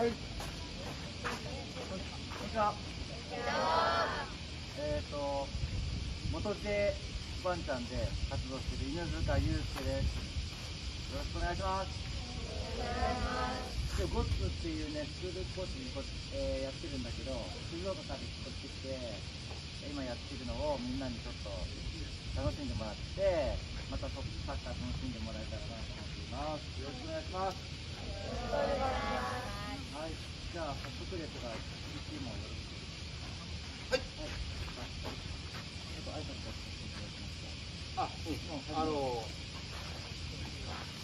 はい。こんにちは。えっ、と、元手ワンちゃんで活動している犬塚祐介です。よろしくお願いします。で、ゴッツっていうね、スクールコーチにこ、えーやってるんだけど、静岡からこっち来て、今やってるのをみんなにちょっと楽しんでもらって、またサッカー楽しんでもらえたらなと思っています。よろしくお願いします。じゃあ早速ですが、1もよろしく。はい。はい。ちょっと挨拶させていただきます。あ、うん、あの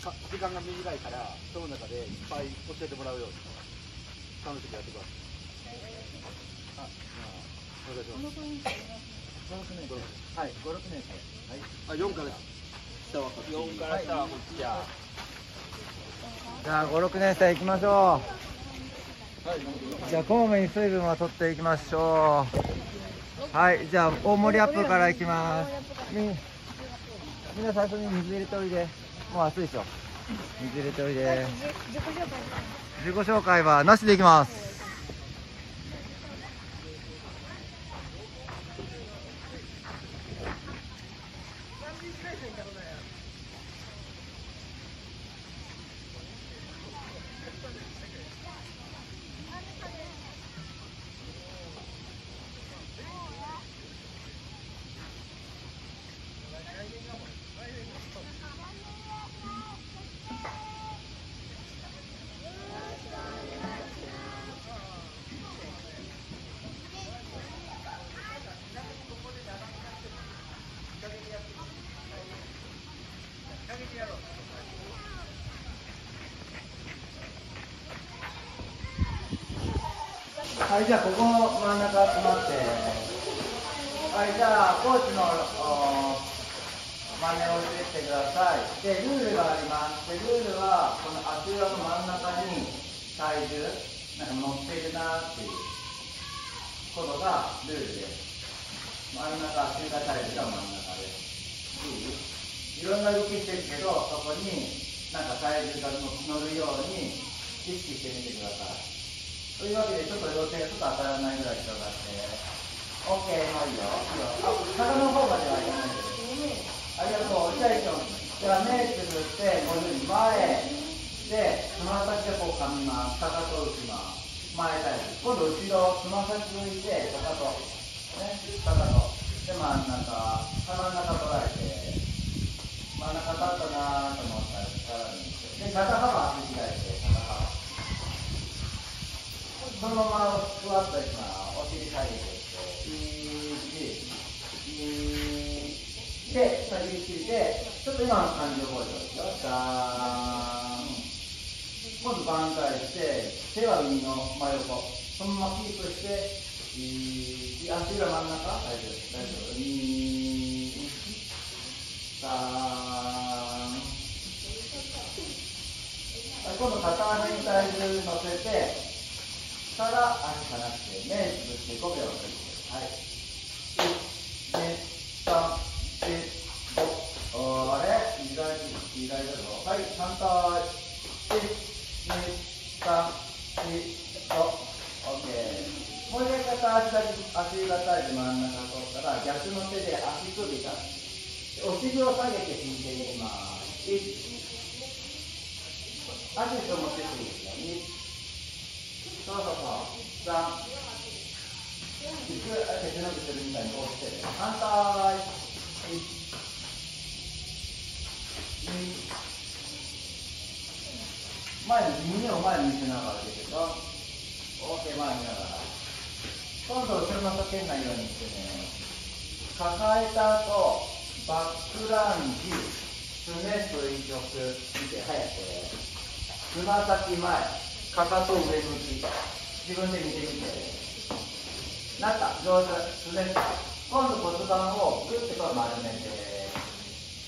か時間が短いから、その中でいっぱい教えてもらうように、楽しくやってください。あ、まあ、お願いします。5、6年生。はい、5、6年生。はい。あ、四から下はこっち。四から下はこっちや。じゃあ5、6年生行きましょ、う。じゃあこまめに水分は取っていきましょう。はい、じゃあ大盛りアップからいきます。みみんな最初に水入れておいで。もう暑いでしょ。水入れておいで。自己紹介はなしでいきます。はい、じゃあここ真ん中集まって。はい、じゃあコーチのお真似をしてってください。で、ルールがあります。で、ルールはこの足裏の真ん中に体重、なんか乗ってるなっていうことがルールです。真ん中、足裏体重が真ん中です。いいいろんな動きしてるけど、そこになんか体重が乗るように意識してみてください。というわけで、ちょっと両手がちょっと当たらないぐらい広がって。オッケー、もういいよ。いいよ。あ、体の方まではいかないで。ありがとう。じゃあ、いいよ。じゃあ、目つぶって、こういうふうに前。で、つま先がこう噛みます。かかと打ちます。前タイプ。今度、後ろ、つま先をいて、かかと。ね、かかと。で、真ん中。真ん中捉えて。真ん中立ったなと思ったら、さらに。で、肩幅足開いて、肩幅。そのままふわっといきます。お尻下げていて、1、2、で、下げ切って、ちょっと今の感じ覚えておいてよ。3、今度挽回して、手は耳の真横。そのままキープして、足裏真ん中大丈夫。大丈夫。2、3、今度片足に体重乗せて、から足離して、目つぶって5秒かけて。はい。1、2、3、4、5。あれ意外に、意外だぞ。はい、反対。1、2、3、4、5。オッケー。もう一回片足だけ、足が体重真ん中取ったら、逆の手で足首から、お尻を下げて引いていきます。1、足と持ってっていいですよ。2、そうそうそう。三。い。く手のくするみたい。にこうして。反対。一。二。前に胸を前に見せながら出てる。オーケー前見ながら。今度後ろのかけない。ようにしてね。抱えた後、バックランジ、すね垂直、見て、早く。つま先前、かかと上向き。自分で見てみて。なった、上手、滑った。今度骨盤をグッてこう丸めて、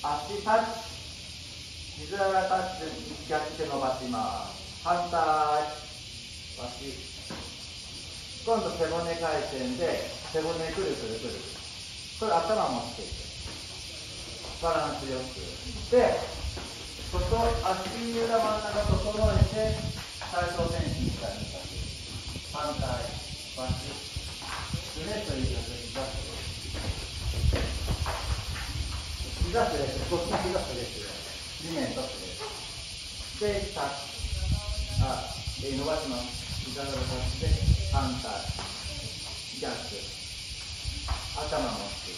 足タッチ、膝がタッチで、逆手伸ばします。反対、足。今度背骨回転で、背骨くるくるくる。これ頭持っていて。バランスよく。で、外足裏真ん中整えて、体操5分ちょっとですよ。2年ちスっとです。で、立あ、伸ばします。膝を立って、反対、逆、頭持って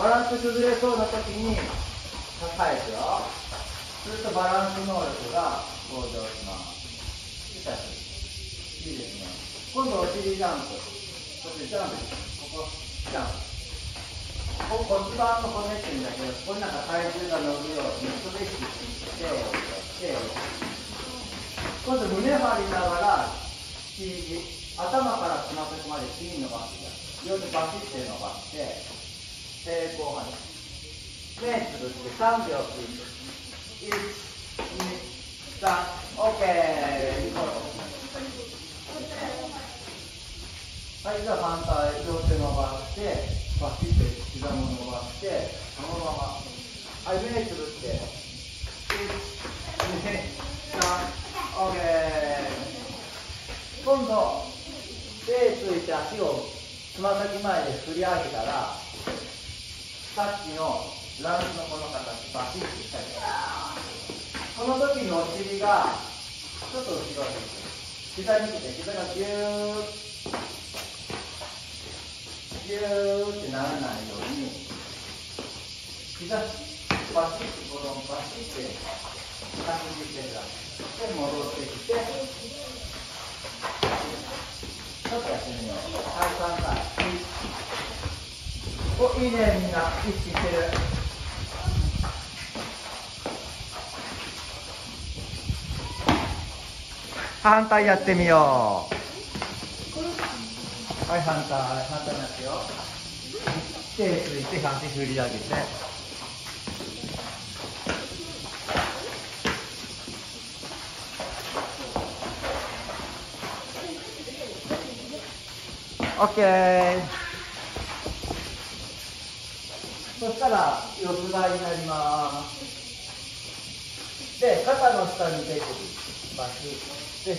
バランス崩れそうな時に、支えてよ。するとバランス能力が向上します。痛いいですね。今度お尻ジャンプ。そしてジャンプ。ここ、ジャンプ。ここ骨盤の骨っていうんだけどここになんか体重が乗るようにストレッチしてして今度胸張りながら肘頭からつま先まで筋伸ばす両手バシッて伸ばして平行派目つぶって3秒キープ123 OK はいじゃあ反対両手伸ばして。バシッて膝も伸ばしてそのままはい目つぶって。123 OK 今度手ついて足をつま先前で振り上げたらさっきのランスのこの形バシッとしたりこの時のお尻がちょっと後ろに膝に来て膝がギューッ。ギューってならないように膝バシッとこのバシッて感じてくださいで戻ってきてちょっとやってみよう。はい、3回。お、いいね、みんな。意識してる。反対やってみよう。はい、反対。反対になってよ。手ついて、足振り上げて。オッケー。そしたら四つ倍になります。で、肩の下に出てくるで、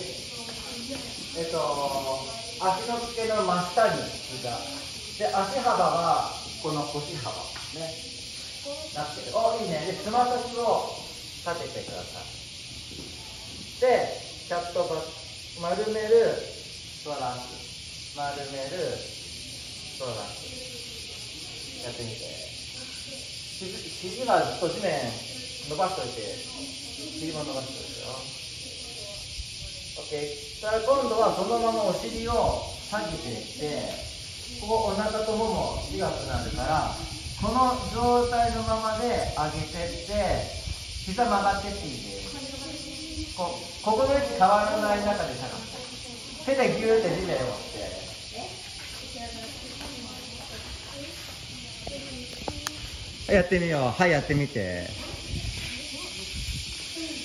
えっと、足の付けの真下に膝。で、足幅はこの腰幅ね。なってる。お、いいね。で、つま先を立ててください。で、キャットバック、丸めるバランス。丸めるそうだやってみて肘肘はずっと地面伸ばしといて尻も伸ばしといて OK そしたら今度はそのままお尻を下げていってここお腹ともも近くなるからこの状態のままで上げてって膝曲がってっていいです。こここの位置変わらない中で下がって手でギューって地面を押して。やってみよう。はいやってみて。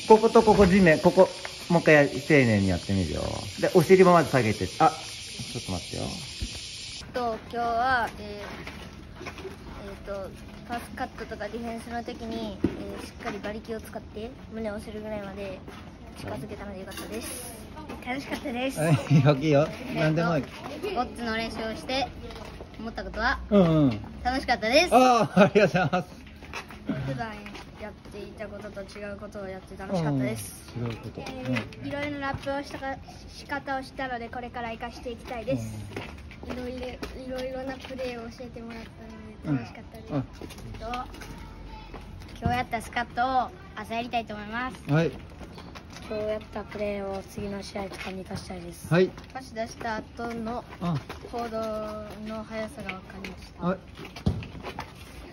こことここ地面ここもう一回丁寧にやってみるよ。でお尻もまず下げて。あちょっと待ってよ。と今日はえーえーとパスカットとかディフェンスの時に、えーしっかり馬力を使って胸を押せるぐらいまで近づけたのでよかったです。楽しかったです。はい。大きいよ。何でもいい。えーとオッズの練習をして思ったことはうんうん。楽しかったです。ああありがとうございますっていたことと違うことをやって楽しかったです、うん違うこと、いろいろなラップをしたか仕方をしたのでこれから活かしていきたいです、いろいろいろいろなプレーを教えてもらったので楽しかったです、うんと今日やったスカットを朝やりたいと思います。うんはい。今日やったプレーを次の試合とかに活かしたいです。はい。パス出した後のあ。行動の速さが分かりました。はい。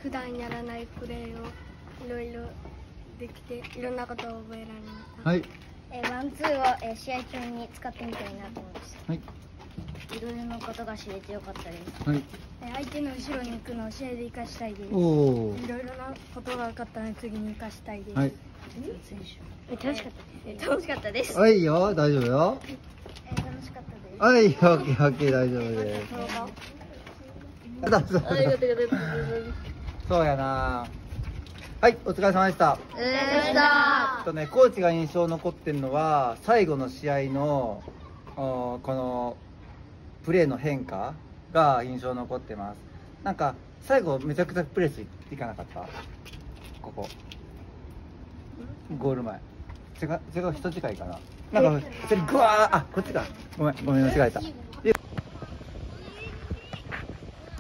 普段やらないプレーをいろいろできていろんなことを覚えられました、はい。えーワンツーを、えー試合中に使ってみたいなと思いましたはい。いろいろなことが知れてよかったです、はい。えー相手の後ろに行くのを試合で活かしたいです。おおいろいろなことが分かったので次に活かしたいです、はい。えー楽しかったです、えー楽しかったです、はいいいよ大丈夫よ。えー楽しかったです。はいオッケーオッケー大丈夫です。どうぞありがとうございますそうやなはいお疲れ様でした。えーした。とねコーチが印象残ってるのは最後の試合のおこのプレーの変化が印象残ってます。なんか最後めちゃくちゃプレスいかなかった？ここ。ゴール前。違う違う人近いかな？なんかそれグワーあこっちか。ごめんごめん間違えた。い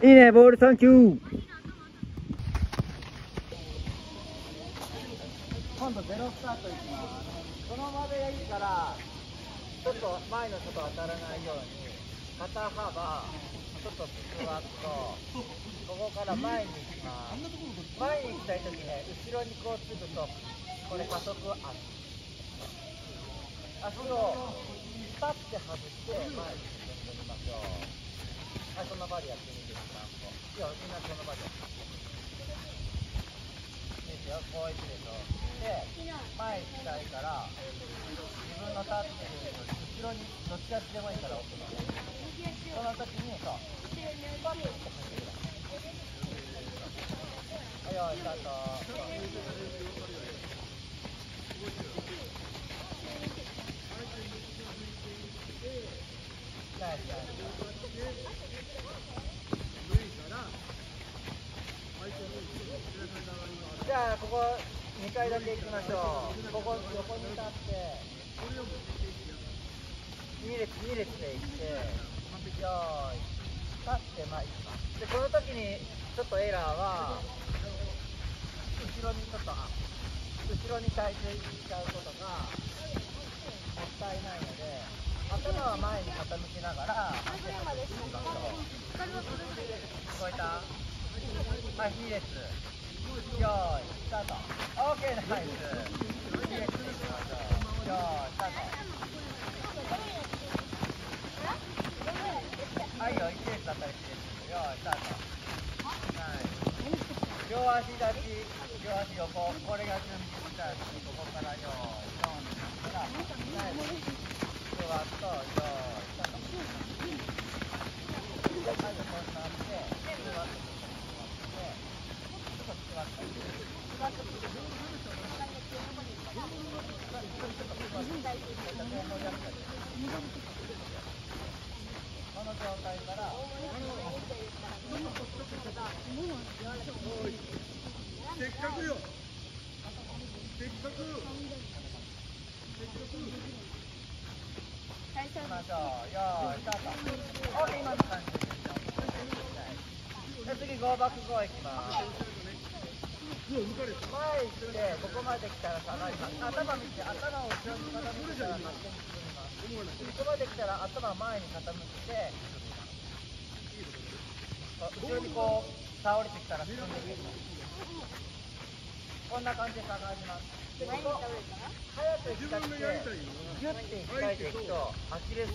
いねボールサンキュー今度ゼロスタートいきますこのままでいいからちょっと前の人と当たらないように肩幅ちょっとスクワットここから前に行きます前に行きたい時ね後ろにこうつくとこれ加速足足をパッて外して前に進んでみましょうはいその場でやってみてくださいいやみんなその場でやっていいですよこういくでしょ。前行きたいから自分の立ってる後ろにどっち足でもいいから置くのその時にそうパッて走ってくださいはいよいスタートナイスナイスじゃあここ2回だけ行きましょうここ横に立って2列2列で行ってよーい立って前行きますでこの時にちょっとエラーは後ろにちょっと後ろに体重しちゃうことがもったいないので頭は前に傾きながら足で外してみましょう聞こえたはい2列よーいタート OK ナイス2列でい。きましょうよーい。スタートはい。よ1列だったり1列よーい。スタートナイス両足立ち両足横これが準備したら次ここからよーい。ドンってしたらナイススクワットよースタートはい。横になってスクワットスクワットちょっとスクワットスクワットってこの状態からせっかくよ。せっかく最初行きましょう。よ。ーい、じで。次、ゴーバックゴーいきます。前行って、ここまで来たら下がります。頭見て、頭を後ろに傾けたら勝手に進みます。ここまで来たら頭前に傾けて。後ろにこう、倒れてきたら進んでいきます。こんな感じで下がります。でここ早く行きたくて、ギュッて引っかいていくと、アキレス